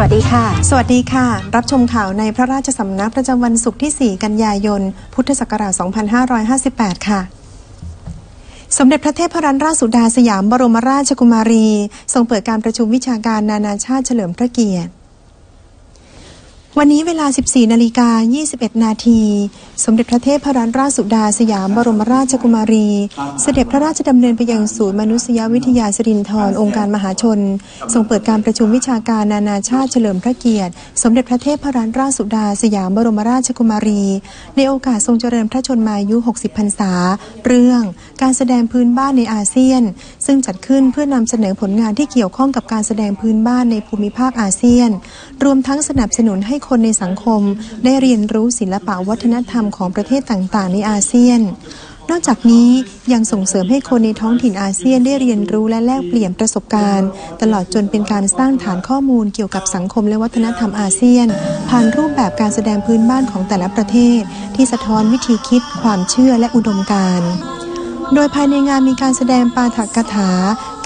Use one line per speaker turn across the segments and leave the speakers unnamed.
วัสดีค่ะ
สวัสดีค่ะ รับชมข่าวในพระราชสำนักประจำวันศุกร์ที่ 4 กันยายน พุทธศักราช 2558 ค่ะสมเด็จพระเทพรัตนราชสุดาสยามบรมราชกุมารี ทรงเปิดการประชุมวิชาการนานาชาติเฉลิมพระเกียรติ วันนี้เวลา 14 นาฬิกา 21 นาที สมเด็จพระเทพรัตนราชสุดาสยามบรมราชกุมารี เสด็จพระราชดำเนินไปยังศูนย์มนุษยวิทยาสิรินธรองค์การมหาชน ทรงเปิดการประชุมวิชาการนานาชาติเฉลิมพระเกียรติ สมเด็จพระเทพรัตนราชสุดาสยามบรมราชกุมารี ในโอกาสทรงเจริญพระชนมายุ 60 พรรษา เรื่องการแสดงพื้นบ้านในอาเซียน ซึ่งจัดขึ้นเพื่อนำเสนอผลงานที่เกี่ยวข้องกับการแสดงพื้นบ้านในภูมิภาคอาเซียน รวมทั้งสนับสนุนให้คนในสังคมได้เรียนรู้ศิลปะวัฒนธรรมของประเทศต่างๆ ในอาเซียน นอกจากนี้ยังส่งเสริมให้คนในท้องถิ่นอาเซียนได้เรียนรู้และแลกเปลี่ยนประสบการณ์ ตลอดจนเป็นการสร้างฐานข้อมูลเกี่ยวกับสังคมและวัฒนธรรมอาเซียน ผ่านรูปแบบการแสดงพื้นบ้านของแต่ละประเทศ ที่สะท้อนวิธีคิด ความเชื่อและอุดมการณ์ โดยภายในงานมีการแสดงปาฐกถา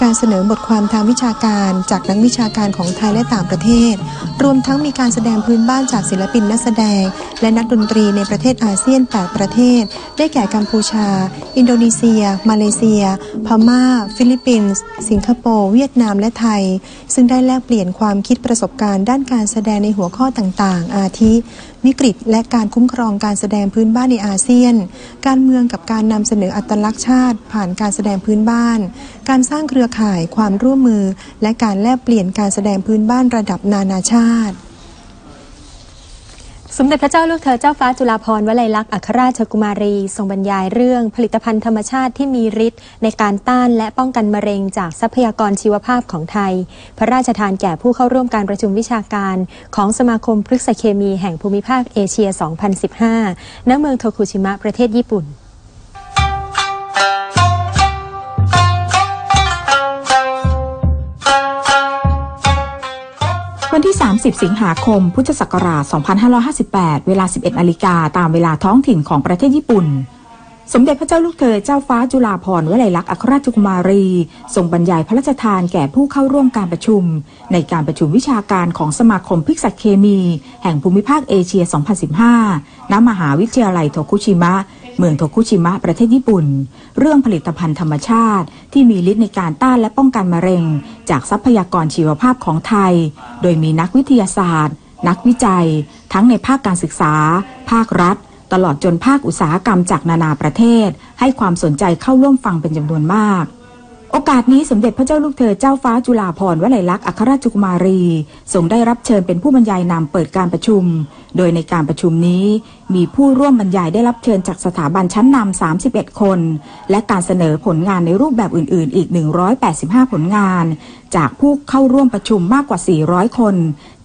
การเสนอบทความทางวิชาการจากนักวิชาการของไทยและต่างประเทศ รวมทั้งมีการแสดงพื้นบ้านจากศิลปินนักแสดง และนักดนตรีในประเทศอาเซียน 8 ประเทศ ได้แก่กัมพูชา อินโดนีเซีย มาเลเซีย พม่า ฟิลิปปินส์ สิงคโปร์ เวียดนาม และไทย ซึ่งได้แลกเปลี่ยนความคิดประสบการณ์ด้านการแสดงในหัวข้อต่างๆ อาทิ วิกฤต และการคุ้มครองการแสดงพื้นบ้านในอาเซียน การเมืองกับการนำเสนออัตลักษณ์ชาติ ผ่านการแสดงพื้นบ้าน การสร้างเครือข่ายความร่วมมือ และการแลกเปลี่ยนการแสดงพื้นบ้านระดับนานาชาติ
สมเด็จพระเจ้าลูกเธอเจ้าฟ้าจุฬาภรณ์วลัยลักษณ์อัครราชกุมารี ทรงบรรยายเรื่องผลิตภัณฑ์ธรรมชาติที่มีฤทธิ์ในการต้านและป้องกันมะเร็งจากทรัพยากรชีวภาพของไทย พระราชทานแก่ผู้เข้าร่วมการประชุมวิชาการ ของสมาคมพฤกษเคมีแห่งภูมิภาคเอเชีย 2015 ณ เมืองโทคุชิมะประเทศญี่ปุ่น
วันที่ 30 สิงหาคม พุทธศักราช 2558 เวลา 11นาฬิกาตามเวลาท้องถิ่นของประเทศญี่ปุ่น สมเด็จพระเจ้าลูกเธอเจ้าฟ้าจุฬาภรณ์วลัยลักษณ์อัครราชกุมารี ทรงบรรยายพระราชทานแก่ผู้เข้าร่วมการประชุม ในการประชุมวิชาการของสมาคมพฤกษเคมี แห่งภูมิภาคเอเชีย 2015 ณ มหาวิทยาลัยโทคุชิมะ เมืองโทคุชิมะประเทศญี่ปุ่น เรื่องผลิตภัณฑ์ธรรมชาติ ที่มีฤทธิ์ในการต้านและป้องกันมะเร็ง จากทรัพยากรชีวภาพของไทย โดยมีนักวิทยาศาสตร์ นักวิจัย ทั้งในภาคการศึกษา ภาครัฐ ตลอดจนภาคอุตสาหกรรมจากนานาประเทศ ให้ความสนใจเข้าร่วมฟังเป็นจำนวนมาก โอกาสนี้สมเด็จพระเจ้าลูกเธอเจ้าฟ้าจุฬาภรณ์วลัยลักษณ์อัครราชกุมารีทรงได้รับเชิญเป็นผู้บรรยายนำเปิดการประชุม โดยในการประชุมนี้ มีผู้ร่วมบรรยายได้รับเชิญจากสถาบันชั้นนำ 31 คน และการเสนอผลงานในรูปแบบอื่น ๆ อีก 185 ผลงาน จากผู้เข้าร่วมประชุมมากกว่า 400 คน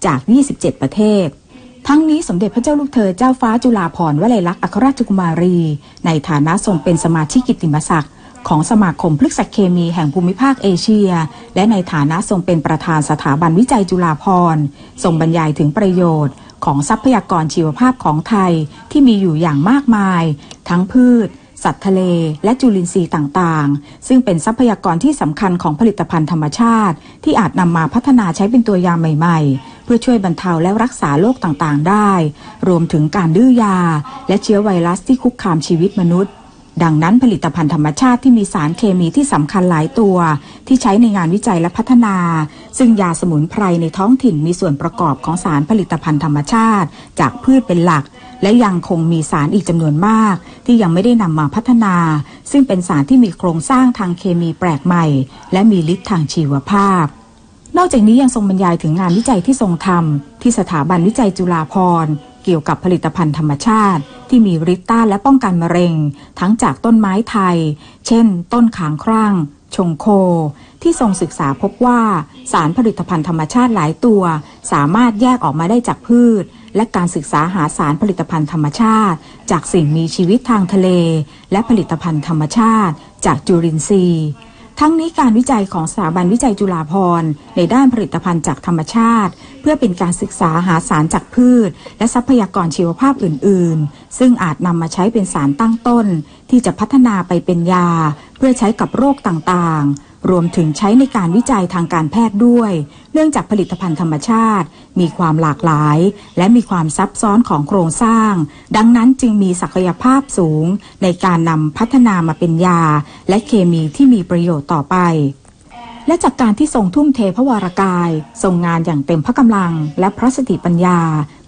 จาก 27 ประเทศทั้งนี้สมเด็จพระเจ้าลูกเธอเจ้าฟ้าจุฬาภรณ์วลัยลักษณ์อัครราชกุมารี ในฐานะทรงเป็นสมาชิกกิตติมศักดิ์ ของสมาคมพฤกษเคมีแห่งภูมิภาคเอเชีย และในฐานะทรงเป็นประธานสถาบันวิจัยจุฬาภรณ์ทรงบรรยายถึงประโยชน์ ของทรัพยากรชีวภาพของไทยที่มีอยู่อย่างมากมาย ทั้งพืช สัตว์ทะเล และจุลินทรีย์ต่างๆ ซึ่งเป็นทรัพยากรที่สำคัญของผลิตภัณฑ์ธรรมชาติ ที่อาจนำมาพัฒนาใช้เป็นตัวยาใหม่ๆเพื่อช่วยบรรเทาและรักษาโรคต่างๆ ได้ รวมถึงการดื้อยา และเชื้อไวรัสที่คุกคามชีวิตมนุษย์ ดังนั้นผลิตภัณฑ์ธรรมชาติที่มีสารเคมีที่สำคัญหลายตัว ที่ใช้ในงานวิจัยและพัฒนา ซึ่งยาสมุนไพรในท้องถิ่นมีส่วนประกอบของสารผลิตภัณฑ์ธรรมชาติ จากพืชเป็นหลัก และยังคงมีสารอีกจำนวนมาก ที่ยังไม่ได้นำมาพัฒนา ซึ่งเป็นสารที่มีโครงสร้างทางเคมีแปลกใหม่ และมีฤทธิ์ทางชีวภาพ นอกจากนี้ยังทรงบรรยายถึงงานวิจัยที่ทรงทำที่สถาบันวิจัยจุฬาภรณ์ เกี่ยวกับผลิตภัณฑ์ธรรมชาติ ที่มีฤทธิ์ต้านและป้องกันมะเร็ง ทั้งจากต้นไม้ไทย เช่น ต้นขางครั่ง ชงโค ที่ทรงศึกษาพบว่า สารผลิตภัณฑ์ธรรมชาติหลายตัว สามารถแยกออกมาได้จากพืช และการศึกษาหาสารผลิตภัณฑ์ธรรมชาติ จากสิ่งมีชีวิตทางทะเล และผลิตภัณฑ์ธรรมชาติ จากจุลินทรีย์ ทั้งนี้การวิจัยของสถาบันวิจัยจุฬาภรณ์ในด้านผลิตภัณฑ์จากธรรมชาติ เพื่อเป็นการศึกษาหาสารจากพืช และทรัพยากรชีวภาพอื่น ๆ ซึ่งอาจนำมาใช้เป็นสารตั้งต้น ที่จะพัฒนาไปเป็นยา เพื่อใช้กับโรคต่างๆ รวมถึงใช้ในการวิจัยทางการแพทย์ด้วย เนื่องจากผลิตภัณฑ์ธรรมชาติ มีความหลากหลาย และมีความซับซ้อนของโครงสร้าง ดังนั้นจึงมีศักยภาพสูง ในการนำพัฒนามาเป็นยา และเคมีที่มีประโยชน์ต่อไปและจากการที่ทรงทุ่มเทพระวรากาย ทรงงานอย่างเต็มพระกำลัง และพระสติปัญญา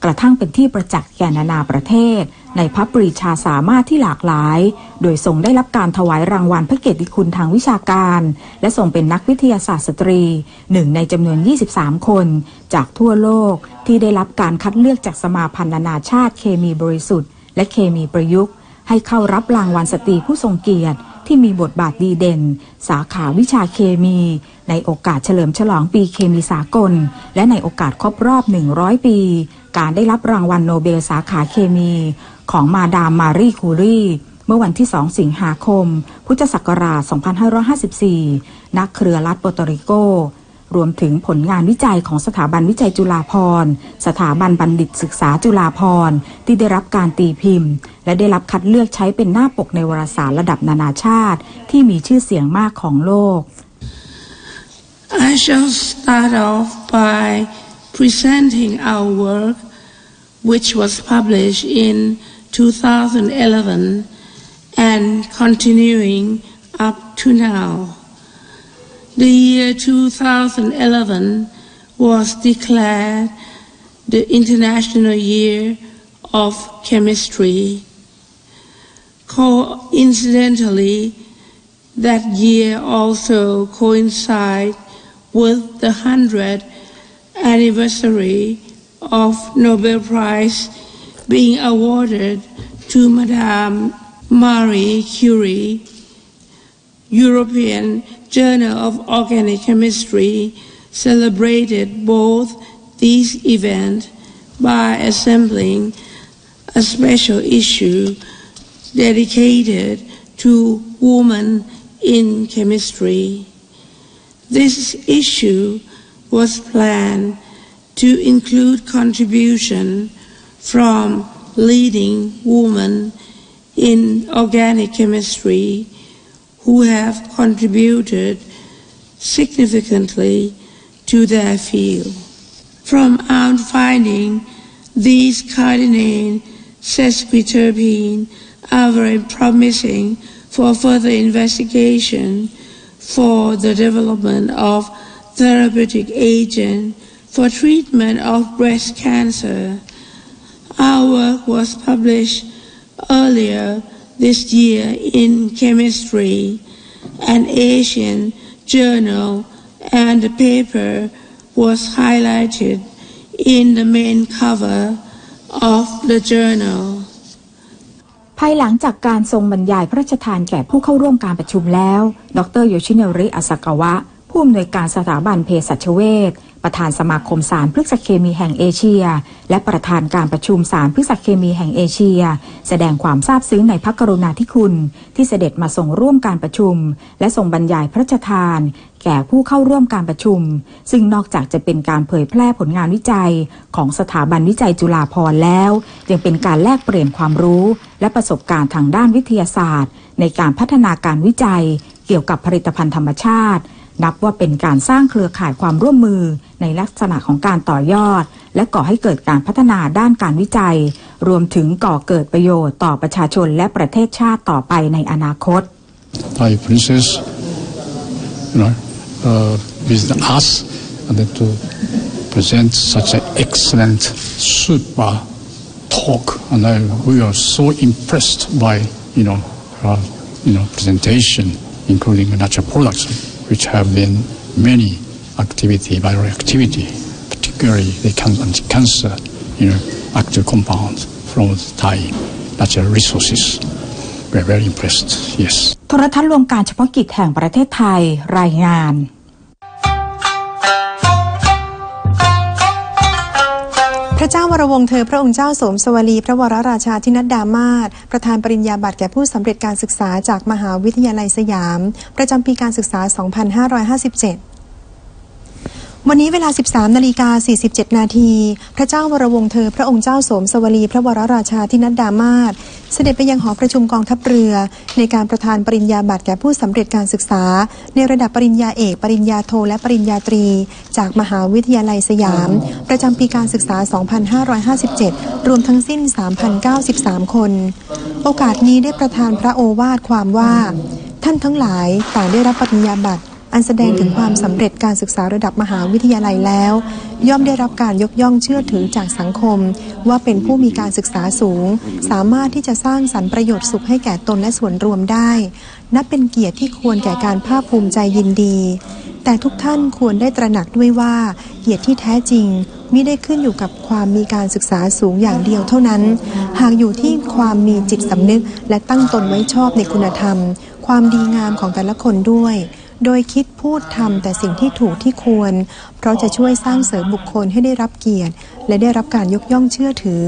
กระทั่งเป็นที่ประจักษ์แก่นานาประเทศ ในพระปรีชาสามารถที่หลากหลาย โดยทรงได้รับการถวายรางวัลพระเกียรติคุณทางวิชาการ และทรงเป็นนักวิทยาศาสตร์สตรีหนึ่งในจำนวน 23 คน จากทั่วโลกที่ได้รับการคัดเลือกจากสมาพันธ์นานาชาติเคมีบริสุทธิ์ และเคมีประยุกต์ ให้เข้ารับรางวัลสตรีผู้ทรงเกียรติที่มีบทบาทดีเด่น สาขาวิชาเคมี ในโอกาสเฉลิมฉลองปีเคมีสากล และในโอกาสครบรอบ 100 ปี การได้รับรางวัลโนเบลสาขาเคมีของมาดามมารีคูรีเมื่อวันที่ 2 สิงหาคม พุทธศักราช 2554 ณ เครือรัฐโปรโตริโก รวมถึงผลงานวิจัยของสถาบันวิจัยจุฬาภรสถาบันบัณฑิตศึกษาจุฬาภรที่ได้รับการตีพิมพ์ และได้รับคัดเลือกใช้เป็นหน้าปกในวารสารระดับนานาชาติ ที่มีชื่อเสียงมากของโลก
I shall start off by presenting our work, which was published in 2011 and continuing up to now. The year 2011 was declared the International Year of Chemistry. Coincidentally, that year also coincide with the 100th anniversary of Nobel Prize being awarded to Madame Marie Curie. European Journal of Organic Chemistry celebrated both these events by assembling a special issue dedicated to women in chemistry. This issue was planned to include contribution from leading women in organic chemistry who have contributed significantly to their field. From our finding, these cardinane sesquiterpene are very promising for further investigation for the development of therapeutic agent for treatment of breast cancer. Our work was published earlier this year in Chemistry, an Asian journal, and the paper was highlighted in the main cover of the journal.
ภายหลังจากการทรงบรรยายพระราชทานแก่ผู้เข้าร่วมการประชุมแล้ว ดรโยชิเนริอาสากาวะ ผู้อำนวยการสถาบันเภสัชเวชประธานสมาคมสารพฤกษเคมีแห่งเอเชีย และประธานการประชุมสารพฤกษเคมีแห่งเอเชีย แสดงความซาบซึ้งในพระกรุณาธิคุณ ที่เสด็จมาส่งร่วมการประชุม และทรงบรรยายพระราชทาน แก่ผู้เข้าร่วมการประชุม ซึ่งนอกจากจะเป็นการเผยแพร่ผลงานวิจัย ของสถาบันวิจัยจุฬาภรณ์แล้ว ยังเป็นการแลกเปลี่ยนความรู้ และประสบการณ์ทางด้านวิทยาศาสตร์ ในการพัฒนาการวิจัย เกี่ยวกับผลิตภัณฑ์ธรรมชาติ นับว่าเป็นการสร้างเครือข่ายความร่วมมือในลักษณะของการต่อยอด และก่อให้เกิดการพัฒนาด้านการวิจัย รวมถึงก่อเกิดประโยชน์ต่อประชาชนและประเทศชาติต่อไปในอนาคต
Thai princess, you know, uh, with us, and then to present such an excellent, super talk, and I, we are so impressed by, you know, her, you know, presentation, including natural products, which have been many activity, viral activity, particularly the cancer, you know, active compound from Thai natural resources. We are very impressed. Yes.
โทรทัศน์รวมการเฉพาะกิจแห่งประเทศไทยรายงาน
ระเจ้าวรวงเธอพระองค์เจ้าสมสวลี พระวรราชาธินัดดามาศประธานปริญญาบัตรแก่ผู้สำเร็จการศึกษาจากมหาวิทยาลัยสยาม ประจำปีการศึกษา 2557วันนี้เวลา 13 นาฬิกา 47 นาที พระเจ้าวรวงเธอ พระองค์เจ้าสมสวลี พระวรราชาธินัดดามาศ เสด็จไปยังหอประชุมกองทัพเรือ ในการประทานปริญญาบัตรแก่ผู้สำเร็จการศึกษา ในระดับปริญญาเอก ปริญญาโทและปริญญาตรี จากมหาวิทยาลัยสยาม ประจำปีการศึกษา 2557 รวมทั้งสิ้น 3,093 คน โอกาสนี้ได้ประทานพระโอวาทความว่า ท่านทั้งหลายต่างได้รับปริญญาบัตร อันแสดงถึงความสำเร็จการศึกษาระดับมหาวิทยาลัยแล้ว ย่อมได้รับการยกย่องเชื่อถือจากสังคม ว่าเป็นผู้มีการศึกษาสูง สามารถที่จะสร้างสรรค์ประโยชน์สุขให้แก่ตนและส่วนรวมได้ นับเป็นเกียรติที่ควรแก่การภาคภูมิใจยินดี แต่ทุกท่านควรได้ตระหนักด้วยว่า เกียรติที่แท้จริงมิได้ขึ้นอยู่กับความมีการศึกษาสูงอย่างเดียวเท่านั้น หากอยู่ที่ความมีจิตสำนึกและตั้งตนไว้ชอบในคุณธรรม ความดีงามของแต่ละคนด้วย โดยคิดพูดทำแต่สิ่งที่ถูกที่ควร เพราะจะช่วยสร้างเสริมบุคคลให้ได้รับเกียรติ และได้รับการยกย่องเชื่อถือ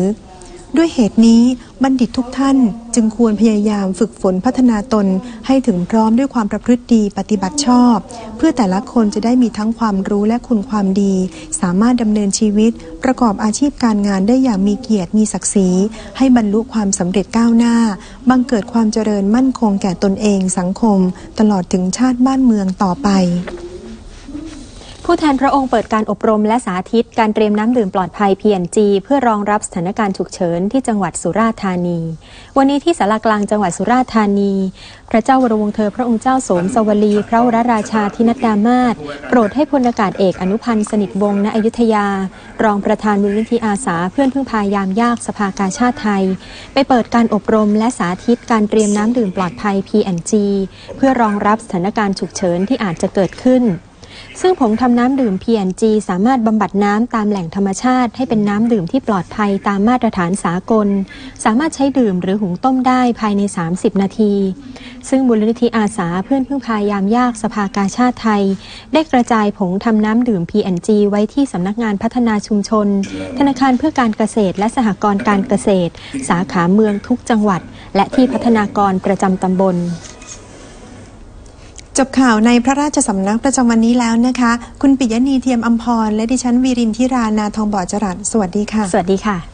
ด้วยเหตุนี้บัณฑิตทุกท่านจึงควรพยายามฝึกฝนพัฒนาตนให้ถึงพร้อมด้วยความประพฤติดีปฏิบัติชอบ เพื่อแต่ละคนจะได้มีทั้งความรู้และคุณความดี สามารถดำเนินชีวิต ประกอบอาชีพการงานได้อย่างมีเกียรติมีศักดิ์ศรี ให้บรรลุความสำเร็จก้าวหน้า บังเกิดความเจริญมั่นคงแก่ตนเองสังคม ตลอดถึงชาติบ้านเมืองต่อไป
ผู้แทนพระองค์เปิดการอบรมและสาธิตการเตรียมน้ำดื่มปลอดภัย PNG เพื่อรองรับสถานการณ์ฉุกเฉินที่จังหวัดสุราษฎร์ธานี วันนี้ที่สารากลางจังหวัดสุราษฎร์ธานี พระเจ้าวรวงเธอพระองค์เจ้าสมสวลี พระวรราชาธินัดดามาศโปรดให้พลอากาศเอกอนุพันธ์สนิทวงศ์ณอยุธยา รองประธานมูลนิธิอาสาเพื่อนพึ่งพายามยากสภากาชาติไทย ไปเปิดการอบรมและสาธิตการเตรียมน้ำดื่มปลอดภัย PNG เพื่อรองรับสถานการณ์ฉุกเฉินที่อาจจะเกิดขึ้น ซึ่งผงทำน้ำดื่ม PNG สามารถบำบัดน้ำตามแหล่งธรรมชาติ ให้เป็นน้ำดื่มที่ปลอดภัยตามมาตรฐานสากล สามารถใช้ดื่มหรือหุงต้มได้ภายใน 30 นาที ซึ่งมูลนิธิอาสาเพื่อนพึ่งพายามยากสภากาชาติไทย ได้กระจายผงทำน้ำดื่ม PNG ไว้ที่สำนักงานพัฒนาชุมชน ธนาคารเพื่อการเกษตร และสหกรณ์การเกษตร สาขาเมืองทุกจังหวัด และที่พัฒนากรประจำตำบล
จบข่าวในพระราชสำนักประจำวันนี้แล้วนะคะ คุณปิยณีเทียมอัมพร และดิฉันวีรินทิรานาทองบ่อจรัสสวัสดีค่ะ
สวัสดีค่ะ